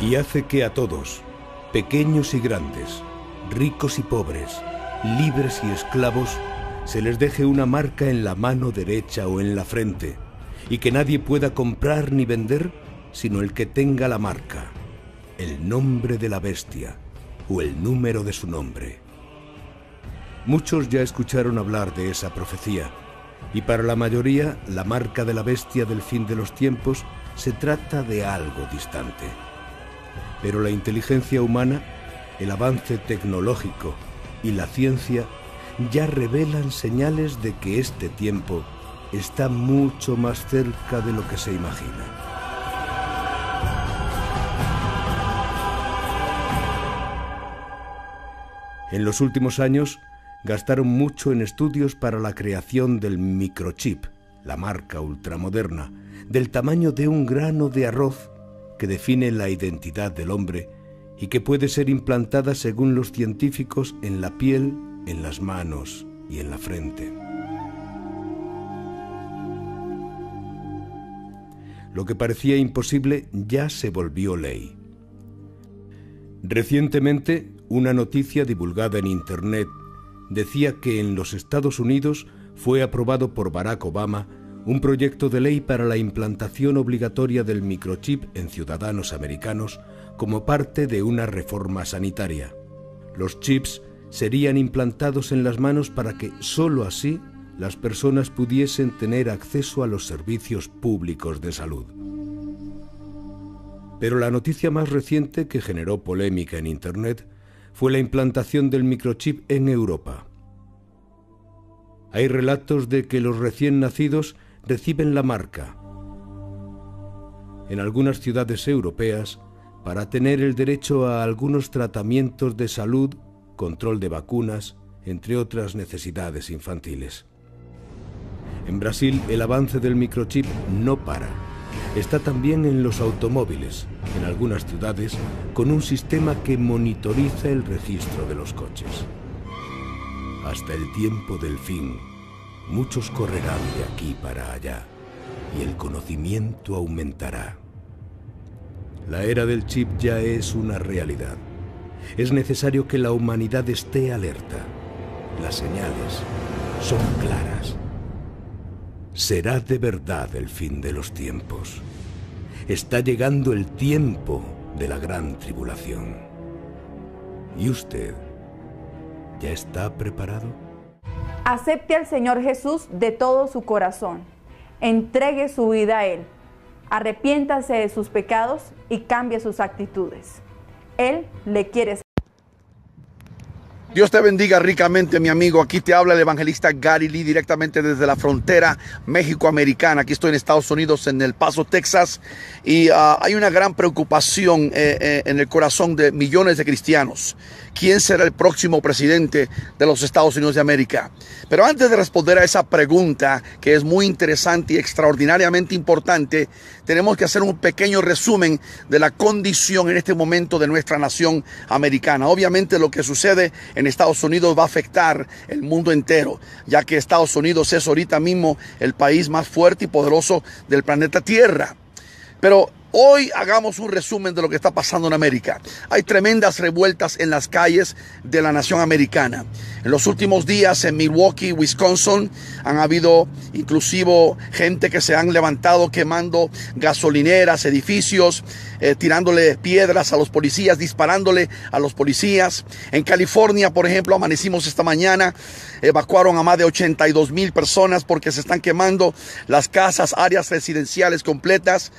y hace que a todos, pequeños y grandes, ricos y pobres, libres y esclavos, se les deje una marca en la mano derecha o en la frente, y que nadie pueda comprar ni vender sino el que tenga la marca, el nombre de la bestia o el número de su nombre. Muchos ya escucharon hablar de esa profecía, y para la mayoría la marca de la bestia del fin de los tiempos se trata de algo distante. Pero la inteligencia humana, el avance tecnológico y la ciencia ya revelan señales de que este tiempo está mucho más cerca de lo que se imagina. En los últimos años gastaron mucho en estudios para la creación del microchip, la marca ultramoderna, del tamaño de un grano de arroz que define la identidad del hombre y que puede ser implantada según los científicos en la piel, en las manos y en la frente. Lo que parecía imposible ya se volvió ley. Recientemente, una noticia divulgada en Internet decía que en los Estados Unidos fue aprobado por Barack Obama un proyecto de ley para la implantación obligatoria del microchip en ciudadanos americanos como parte de una reforma sanitaria. Los chips serían implantados en las manos para que sólo así las personas pudiesen tener acceso a los servicios públicos de salud. Pero la noticia más reciente que generó polémica en Internet fue la implantación del microchip en Europa. Hay relatos de que los recién nacidos reciben la marca en algunas ciudades europeas para tener el derecho a algunos tratamientos de salud, control de vacunas, entre otras necesidades infantiles. En Brasil el avance del microchip no para. Está también en los automóviles, en algunas ciudades, con un sistema que monitoriza el registro de los coches. Hasta el tiempo del fin, Muchos correrán de aquí para allá y el conocimiento aumentará. La era del chip ya es una realidad. Es necesario que la humanidad esté alerta. Las señales son claras. Será de verdad el fin de los tiempos. Está llegando el tiempo de la gran tribulación. ¿Y usted ya está preparado? Acepte al Señor Jesús de todo su corazón. Entregue su vida a Él. Arrepiéntase de sus pecados y cambie sus actitudes. Él le quiere Dios te bendiga ricamente, mi amigo. Aquí te habla el evangelista Gary Lee directamente desde la frontera México-Americana. Aquí estoy en Estados Unidos, en El Paso, Texas. Y ah, hay una gran preocupación eh, eh, en el corazón de millones de cristianos. ¿Quién será el próximo presidente de los Estados Unidos de América? Pero antes de responder a esa pregunta, que es muy interesante y extraordinariamente importante, tenemos que hacer un pequeño resumen de la condición en este momento de nuestra nación americana. Obviamente lo que sucede en Estados Unidos va a afectar el mundo entero, ya que Estados Unidos es ahorita mismo el país más fuerte y poderoso del planeta Tierra. Pero Hoy hagamos un resumen de lo que está pasando en América. Hay tremendas revueltas en las calles de la nación americana. En los últimos días en Milwaukee, Wisconsin, han habido inclusive gente que se han levantado quemando gasolineras, edificios, eh, tirándole piedras a los policías, disparándole a los policías. En California, por ejemplo, amanecimos esta mañana, evacuaron a más de 82 mil personas porque se están quemando las casas, áreas residenciales completas.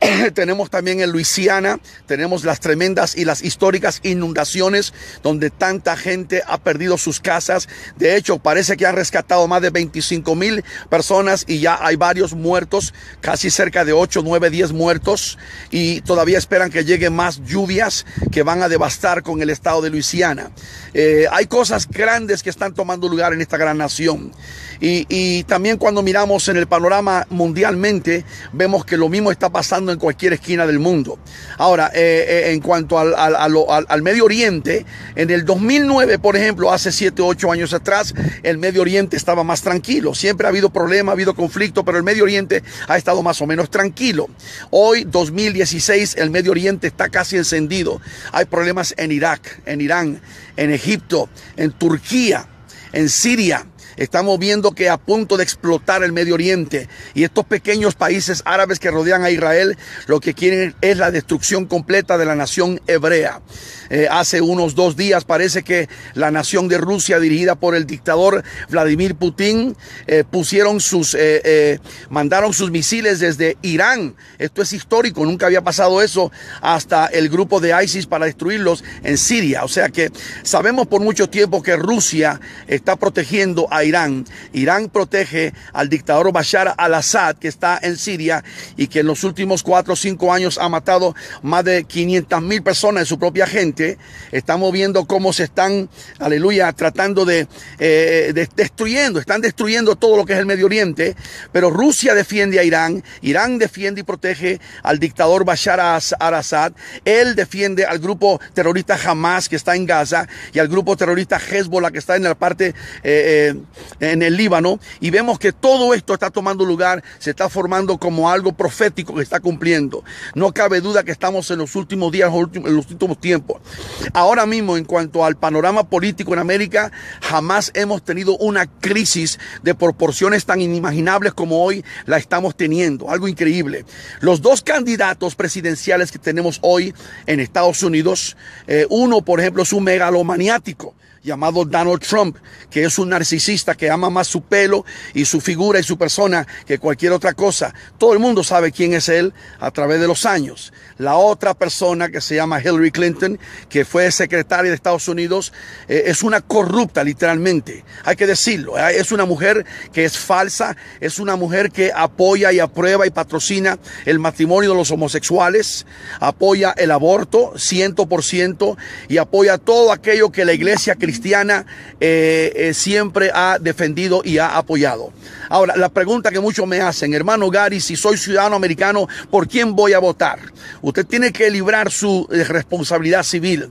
tenemos también en Luisiana, tenemos las tremendas y las históricas inundaciones donde tanta gente ha perdido sus casas. De hecho, parece que han rescatado más de 25 mil personas y ya hay varios muertos, casi cerca de 8, 9, 10 muertos y todavía esperan que lleguen más lluvias que van a devastar con el estado de Luisiana. Eh, hay cosas grandes que están tomando lugar en esta gran nación. Y, también cuando miramos en el panorama mundialmente, vemos que lo mismo está pasando en cualquier esquina del mundo. Ahora, eh, eh, en cuanto al, al, Medio Oriente, en el 2009, por ejemplo, hace 7, 8 años atrás, el Medio Oriente estaba más tranquilo. Siempre ha habido problemas, ha habido conflicto, pero el Medio Oriente ha estado más o menos tranquilo. Hoy, 2016, el Medio Oriente está casi encendido. Hay problemas en Irak, en Irán, en Egipto, en Turquía, en Siria Estamos viendo que a punto de explotar el Medio Oriente y estos pequeños países árabes que rodean a Israel lo que quieren es la destrucción completa de la nación hebrea. Eh, hace unos dos días parece que la nación de Rusia dirigida por el dictador Vladimir Putin eh, pusieron sus, eh, mandaron sus misiles desde Irán. Esto es histórico, nunca había pasado eso hasta el grupo de ISIS para destruirlos en Siria. O sea que sabemos por mucho tiempo que Rusia está protegiendo a Irán. Irán protege al dictador Bashar al-Assad que está en Siria y que en los últimos cuatro o cinco años ha matado más de 500 mil personas de su propia gente. Estamos viendo cómo se están, aleluya, tratando eh, de, destruyendo, están destruyendo todo lo que es el Medio Oriente. Pero Rusia defiende a Irán, Irán defiende y protege al dictador Bashar al-Assad. Él defiende al grupo terrorista Hamas que está en Gaza y al grupo terrorista Hezbollah que está en la parte eh, eh, en el Líbano y vemos que todo esto está tomando lugar, se está formando como algo profético que está cumpliendo. No cabe duda que estamos en los últimos días, en los últimos tiempos. Ahora mismo, en cuanto al panorama político en América, jamás hemos tenido una crisis de proporciones tan inimaginables como hoy la estamos teniendo. Algo increíble. Los dos candidatos presidenciales que tenemos hoy en Estados Unidos, eh, uno, por ejemplo, es un megalomaniático llamado Donald Trump, que es un narcisista que ama más su pelo y su figura y su persona que cualquier otra cosa. Todo el mundo sabe quién es él a través de los años. La otra persona que se llama Hillary Clinton, que fue secretaria de Estados Unidos, eh, es una corrupta literalmente. Hay que decirlo. ¿eh? Es una mujer que es falsa, es una mujer que apoya y aprueba y patrocina el matrimonio de los homosexuales, apoya el aborto 100% y apoya todo aquello que la iglesia cristiana cristiana eh, eh, siempre ha defendido y ha apoyado. Ahora, la pregunta que muchos me hacen, hermano Gary, si soy ciudadano americano, ¿por quién voy a votar? Usted tiene que librar su eh, responsabilidad civil.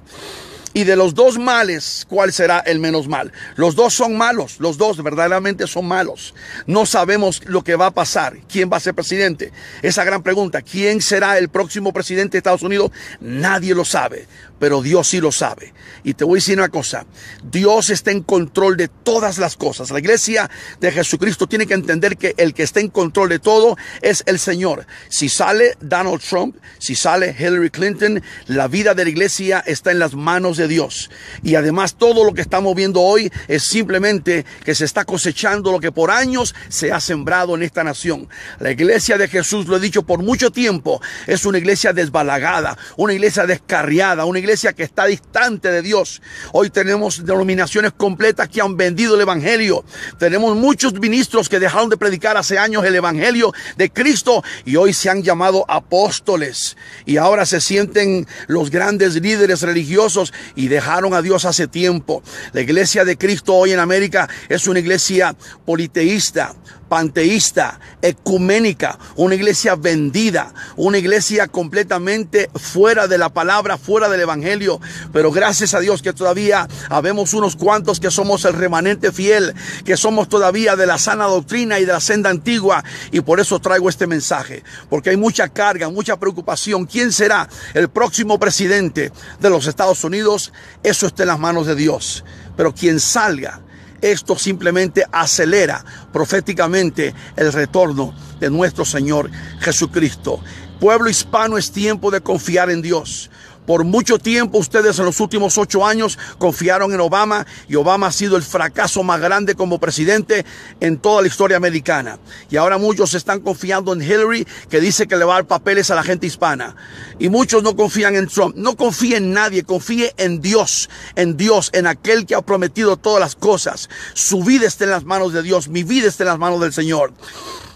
Y de los dos males, ¿cuál será el menos mal? Los dos son malos, los dos verdaderamente son malos. No sabemos lo que va a pasar, quién va a ser presidente. Esa gran pregunta, ¿quién será el próximo presidente de Estados Unidos? Nadie lo sabe pero Dios sí lo sabe. Y te voy a decir una cosa, Dios está en control de todas las cosas. La iglesia de Jesucristo tiene que entender que el que está en control de todo es el Señor. Si sale Donald Trump, si sale Hillary Clinton, la vida de la iglesia está en las manos de Dios. Y además todo lo que estamos viendo hoy es simplemente que se está cosechando lo que por años se ha sembrado en esta nación. La iglesia de Jesús, lo he dicho por mucho tiempo, es una iglesia desbalagada, una iglesia descarriada, una iglesia que está distante de Dios. Hoy tenemos denominaciones completas que han vendido el Evangelio. Tenemos muchos ministros que dejaron de predicar hace años el Evangelio de Cristo y hoy se han llamado apóstoles. Y ahora se sienten los grandes líderes religiosos y dejaron a Dios hace tiempo. La iglesia de Cristo hoy en América es una iglesia politeísta, panteísta, ecuménica, una iglesia vendida, una iglesia completamente fuera de la palabra, fuera del evangelio. Pero gracias a Dios que todavía habemos unos cuantos que somos el remanente fiel, que somos todavía de la sana doctrina y de la senda antigua. Y por eso traigo este mensaje, porque hay mucha carga, mucha preocupación. ¿Quién será el próximo presidente de los Estados Unidos? Eso está en las manos de Dios. Pero quien salga esto simplemente acelera proféticamente el retorno de nuestro Señor Jesucristo. Pueblo hispano es tiempo de confiar en Dios. Por mucho tiempo ustedes en los últimos ocho años confiaron en Obama y Obama ha sido el fracaso más grande como presidente en toda la historia americana. Y ahora muchos están confiando en Hillary que dice que le va a dar papeles a la gente hispana. Y muchos no confían en Trump. No confíe en nadie, confíe en Dios, en Dios, en aquel que ha prometido todas las cosas. Su vida está en las manos de Dios, mi vida está en las manos del Señor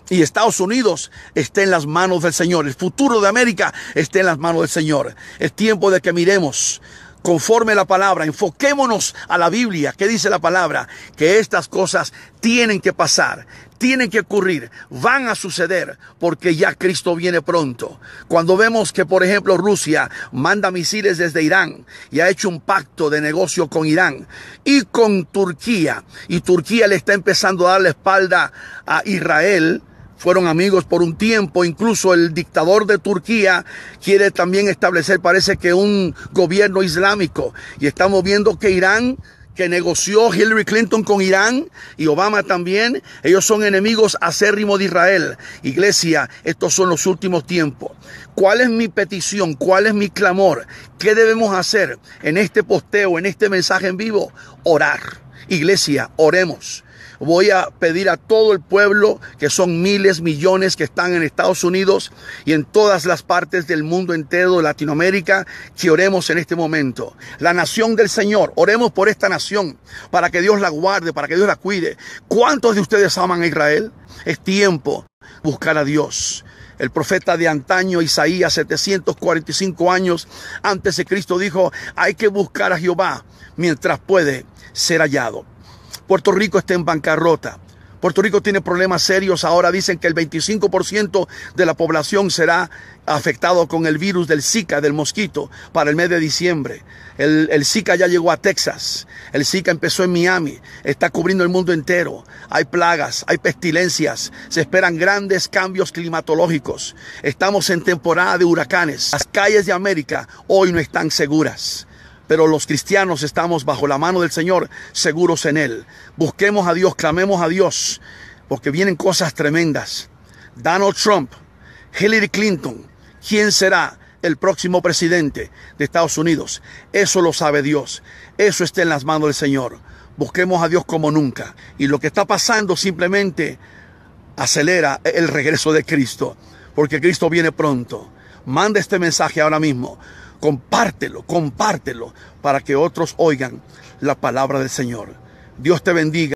y Estados Unidos esté en las manos del Señor. El futuro de América esté en las manos del Señor. Es tiempo de que miremos conforme la palabra, enfoquémonos a la Biblia. ¿Qué dice la palabra? Que estas cosas tienen que pasar, tienen que ocurrir, van a suceder, porque ya Cristo viene pronto. Cuando vemos que, por ejemplo, Rusia manda misiles desde Irán y ha hecho un pacto de negocio con Irán y con Turquía, y Turquía le está empezando a dar la espalda a Israel, fueron amigos por un tiempo, incluso el dictador de Turquía quiere también establecer, parece que un gobierno islámico, y estamos viendo que Irán que negoció Hillary Clinton con Irán y Obama también, ellos son enemigos acérrimos de Israel. Iglesia, estos son los últimos tiempos. ¿Cuál es mi petición? ¿Cuál es mi clamor? ¿Qué debemos hacer en este posteo, en este mensaje en vivo? Orar. Iglesia, oremos voy a pedir a todo el pueblo, que son miles, millones que están en Estados Unidos y en todas las partes del mundo entero, Latinoamérica, que oremos en este momento. La nación del Señor, oremos por esta nación, para que Dios la guarde, para que Dios la cuide. ¿Cuántos de ustedes aman a Israel? Es tiempo buscar a Dios. El profeta de antaño, Isaías, 745 años antes de Cristo, dijo, hay que buscar a Jehová mientras puede ser hallado. Puerto Rico está en bancarrota. Puerto Rico tiene problemas serios. Ahora dicen que el 25% de la población será afectado con el virus del Zika, del mosquito, para el mes de diciembre. El, el, Zika ya llegó a Texas. El Zika empezó en Miami. Está cubriendo el mundo entero. Hay plagas, hay pestilencias. Se esperan grandes cambios climatológicos. Estamos en temporada de huracanes. Las calles de América hoy no están seguras pero los cristianos estamos bajo la mano del Señor, seguros en Él. Busquemos a Dios, clamemos a Dios, porque vienen cosas tremendas. Donald Trump, Hillary Clinton, ¿quién será el próximo presidente de Estados Unidos? Eso lo sabe Dios, eso está en las manos del Señor. Busquemos a Dios como nunca. Y lo que está pasando simplemente acelera el regreso de Cristo, porque Cristo viene pronto. Manda este mensaje ahora mismo. Compártelo, compártelo para que otros oigan la palabra del Señor. Dios te bendiga.